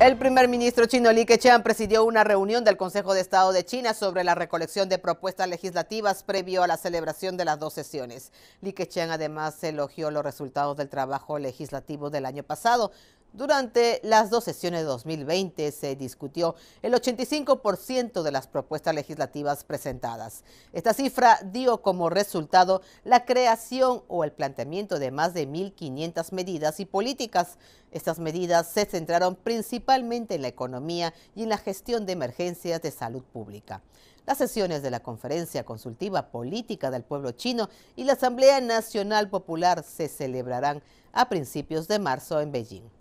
El primer ministro chino Li Keqiang presidió una reunión del Consejo de Estado de China sobre la recolección de propuestas legislativas previo a la celebración de las dos sesiones. Li Keqiang además elogió los resultados del trabajo legislativo del año pasado, durante las dos sesiones de 2020 se discutió el 85% de las propuestas legislativas presentadas. Esta cifra dio como resultado la creación o el planteamiento de más de 1.500 medidas y políticas. Estas medidas se centraron principalmente en la economía y en la gestión de emergencias de salud pública. Las sesiones de la Conferencia Consultiva Política del Pueblo Chino y la Asamblea Nacional Popular se celebrarán a principios de marzo en Beijing.